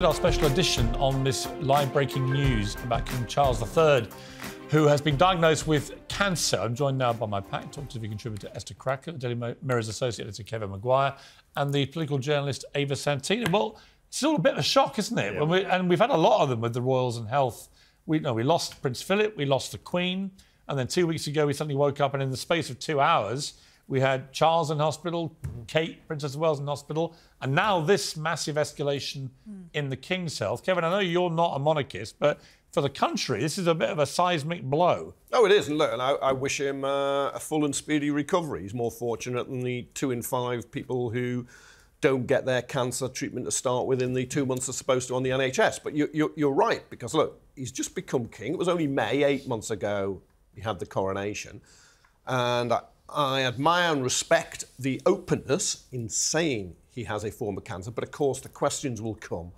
Our special edition on this live breaking news about King Charles III, who has been diagnosed with cancer. I'm joined now by my PAC Talk TV contributor Esther Krakue, the Daily Mirror's associate editor Kevin Maguire, and the political journalist Ava Santina. Well, it's all a bit of a shock, isn't it? Yeah. We, and we've had a lot of them with the royals and health. We know we lost Prince Philip, we lost the Queen, and then two weeks ago we suddenly woke up and in the space of two hours we had Charles in hospital, Kate, Princess of Wales in hospital, and now this massive escalation mm. in the King's health. Kevin, I know you're not a monarchist, but for the country, this is a bit of a seismic blow. Oh, it is. And look, and I, I wish him uh, a full and speedy recovery. He's more fortunate than the two in five people who don't get their cancer treatment to start with in the two months they're supposed to on the NHS. But you, you, you're right, because look, he's just become king. It was only May, eight months ago, he had the coronation. And I, I admire and respect the openness in saying he has a form of cancer, but of course the questions will come.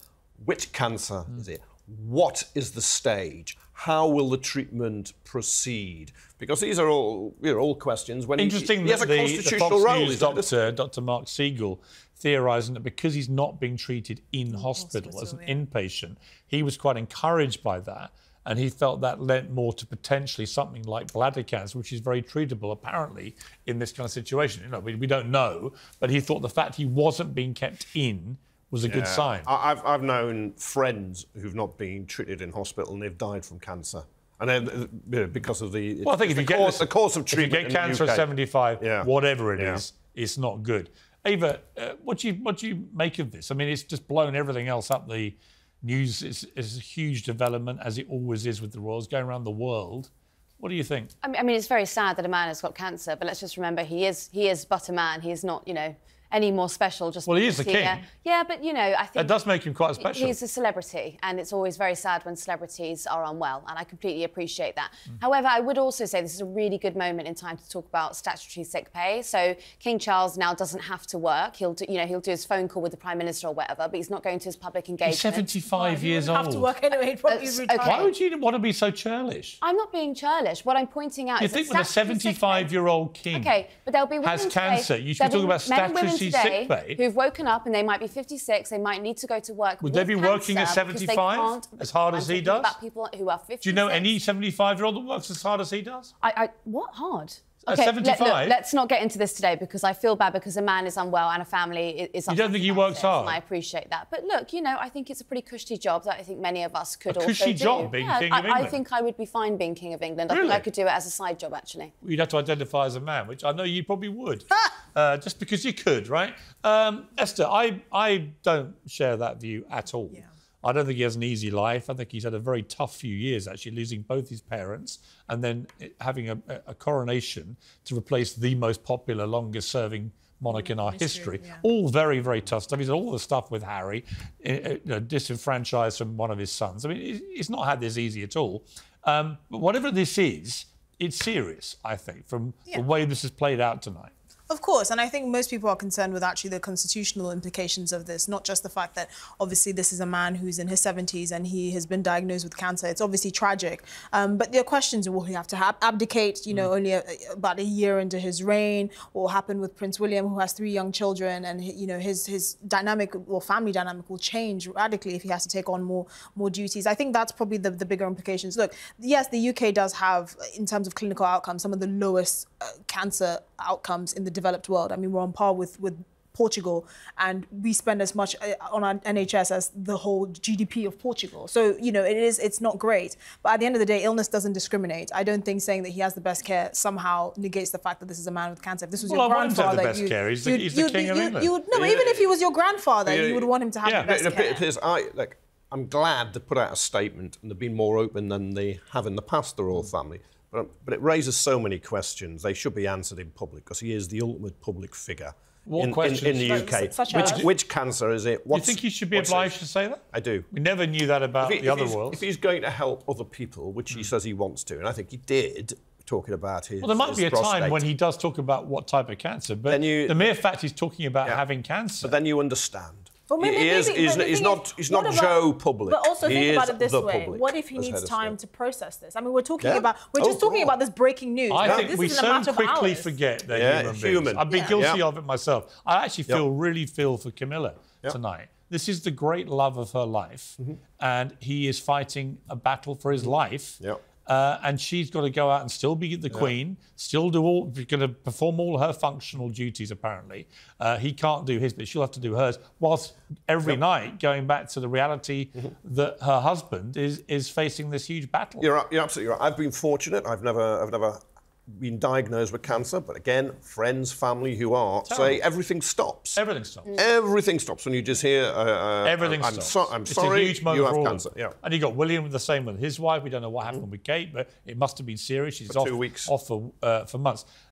Which cancer mm. is it? What is the stage? How will the treatment proceed? Because these are all, you know, all questions. When Interesting he, he has a the, constitutional the Fox role. News doctor, Dr. Mark Siegel, theorising that because he's not being treated in hospital, hospital, as an yeah. inpatient, he was quite encouraged by that and he felt that lent more to potentially something like bladder cancer, which is very treatable apparently in this kind of situation. You know, we, we don't know, but he thought the fact he wasn't being kept in was a yeah. good sign. I've, I've known friends who've not been treated in hospital and they've died from cancer. And then, you know, because of the well, I think if you get course, the course of treatment, if you get cancer at 75, yeah. whatever it yeah. is, it's not good. Ava, uh, what do you what do you make of this? I mean, it's just blown everything else up the news is, is a huge development, as it always is with the royals, going around the world. What do you think? I mean, it's very sad that a man has got cancer, but let's just remember he is he is but a man. He is not, you know, any more special just well he is the king. Yeah but you know i think that does make him quite special. he's a celebrity and it's always very sad when celebrities are unwell and i completely appreciate that. Mm. however i would also say this is a really good moment in time to talk about statutory sick pay. So king charles now doesn't have to work. He'll do you know he'll do his phone call with the prime minister or whatever but he's not going to his public engagement. he's 75 well, years old have to work anyway. Uh, okay. why would you want to be so churlish? I'm not being churlish. What i'm pointing out you is think when a 75 year old king okay but there'll be has cancer you should be talking about statutory pay who've woken up and they might be 56, they might need to go to work. Would they be working at 75 as hard as he does? About people who are 56. Do you know any 75 year old that works as hard as he does? I, I what hard? Okay, 75? Let, let's not get into this today because I feel bad because a man is unwell and a family is. You don't think he works hard? I appreciate that, but look, you know, I think it's a pretty cushy job that I think many of us could a also cushy job being yeah, king of England. I think I would be fine being king of England. Really? I think I could do it as a side job actually. You'd have to identify as a man, which I know you probably would, uh, just because you could, right? Um, Esther, I I don't share that view at all. Yeah. I don't think he has an easy life. I think he's had a very tough few years, actually, losing both his parents and then having a, a coronation to replace the most popular, longest serving monarch in our history. history. Yeah. All very, very tough stuff. He's all the stuff with Harry, eh, eh, you know, disenfranchised from one of his sons. I mean, he's not had this easy at all. Um, but whatever this is, it's serious, I think, from yeah. the way this has played out tonight. Of course, and I think most people are concerned with actually the constitutional implications of this, not just the fact that obviously this is a man who's in his 70s and he has been diagnosed with cancer. It's obviously tragic. Um, but there are questions, will he have to ha abdicate, you know, mm. only a, about a year into his reign? What will happen with Prince William, who has three young children, and, you know, his, his dynamic or family dynamic will change radically if he has to take on more, more duties. I think that's probably the, the bigger implications. Look, yes, the UK does have, in terms of clinical outcomes, some of the lowest uh, cancer outcomes in the developed world. I mean, we're on par with, with Portugal, and we spend as much uh, on our NHS as the whole GDP of Portugal. So you know, it is it's not great. But at the end of the day, illness doesn't discriminate. I don't think saying that he has the best care somehow negates the fact that this is a man with cancer. If this was well, your grandfather, the best you, care. He's the, he's the king of England. You would, no, yeah. even if he was your grandfather, yeah. you would want him to have yeah. the best care. It is, I, like, I'm glad they put out a statement and they've been more open than they have in the past, the royal family. But, but it raises so many questions. They should be answered in public because he is the ultimate public figure. What in, questions? In, in the UK. Which, which, cancer is it? What's, do you think he should be obliged to say that? I do. We never knew that about he, the other world. If he's going to help other people, which he mm. says he wants to, and I think he did, talking about his. Well, there might be a prostate. time when he does talk about what type of cancer, but you, the mere fact he's talking about yeah. having cancer. But then you understand well, maybe, he is, maybe, he's, he's not, is, he's not about, Joe Public. But also he think about it this way. Public, what if he needs time to process this? I mean, we're talking yeah. about, we're oh, just oh, talking about this breaking news. I think this we so quickly forget that yeah, human, human. I've been yeah. guilty of it myself. I actually feel, really feel for Camilla tonight This is the great love of her life, mm-hmm. and he is fighting a battle for his mm-hmm. life. Yep. Uh, and she's got to go out and still be the queen, still do all, going to perform all her functional duties. Apparently, uh, he can't do his, but she'll have to do hers. Whilst every night going back to the reality that her husband is is facing this huge battle. You're, you're absolutely right. I've been fortunate. I've never, I've never been diagnosed with cancer, but again, friends, family who are say Terrible. everything stops. Everything stops. Everything stops when you just hear. Uh, uh, Everything I'm, stops. so, I'm it's sorry. a huge moment you for have all cancer. Yeah. And you got William the same with his wife. We don't know what happened with Kate, but it must have been serious. She's For off, two weeks. off for, uh, for months.